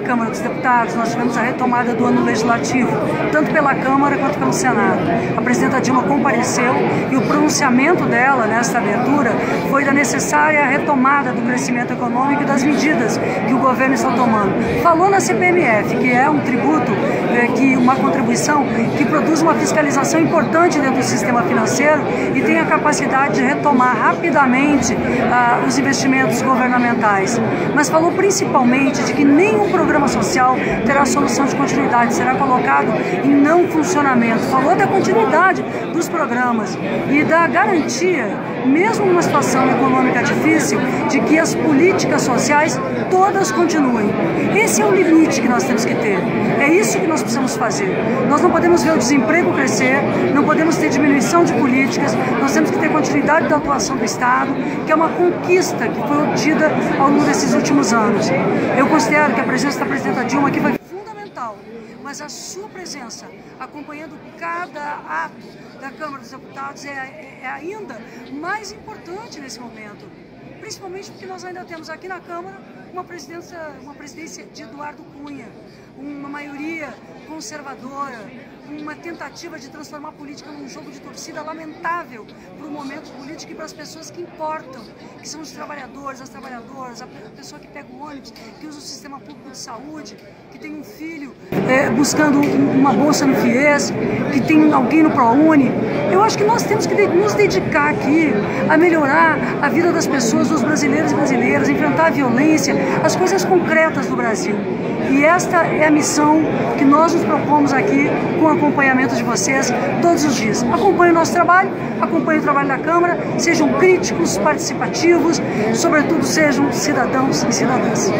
Câmara dos Deputados, nós tivemos a retomada do ano legislativo, tanto pela Câmara quanto pelo Senado. A presidenta Dilma compareceu e o pronunciamento dela nesta abertura foi da necessária retomada do crescimento econômico e das medidas que o governo está tomando. Falou na CPMF, que é um tributo, é, que uma contribuição que produz uma fiscalização importante dentro do sistema financeiro e tem a capacidade de retomar rapidamente ah, os investimentos governamentais. Mas falou principalmente de que nenhum programa social terá solução de continuidade, será colocado em não funcionamento. Falou da continuidade dos programas e da garantia, mesmo numa situação econômica difícil, de que as políticas sociais todas continuem. Esse é o limite que nós temos que ter. É isso que nós precisamos fazer. Nós não podemos ver o desemprego crescer, não podemos ter diminuição de políticas, nós temos que ter continuidade da atuação do Estado, que é uma conquista que foi obtida ao longo desses últimos anos. Eu considero que a presença da presidenta Dilma aqui foi fundamental, mas a sua presença acompanhando cada ato da Câmara dos Deputados é, é, é ainda mais importante nesse momento. Principalmente porque nós ainda temos aqui na Câmara uma presidência, uma presidência de Eduardo Cunha, uma maioria conservadora, uma tentativa de transformar a política num jogo de torcida lamentável para o momento político e para as pessoas que importam, que são os trabalhadores, as trabalhadoras, a pessoa que pega o ônibus, que usa o sistema público de saúde, que tem um filho é, buscando uma bolsa no FIES, que tem alguém no ProUni. Eu acho que nós temos que nos dedicar aqui a melhorar a vida das pessoas, dos brasileiros e brasileiras, enfrentar a violência, as coisas concretas do Brasil. E esta é a missão que nós nos propomos aqui com o acompanhamento de vocês todos os dias. Acompanhe o nosso trabalho, acompanhe o trabalho da Câmara, sejam críticos, participativos, sobretudo sejam cidadãos e cidadãs.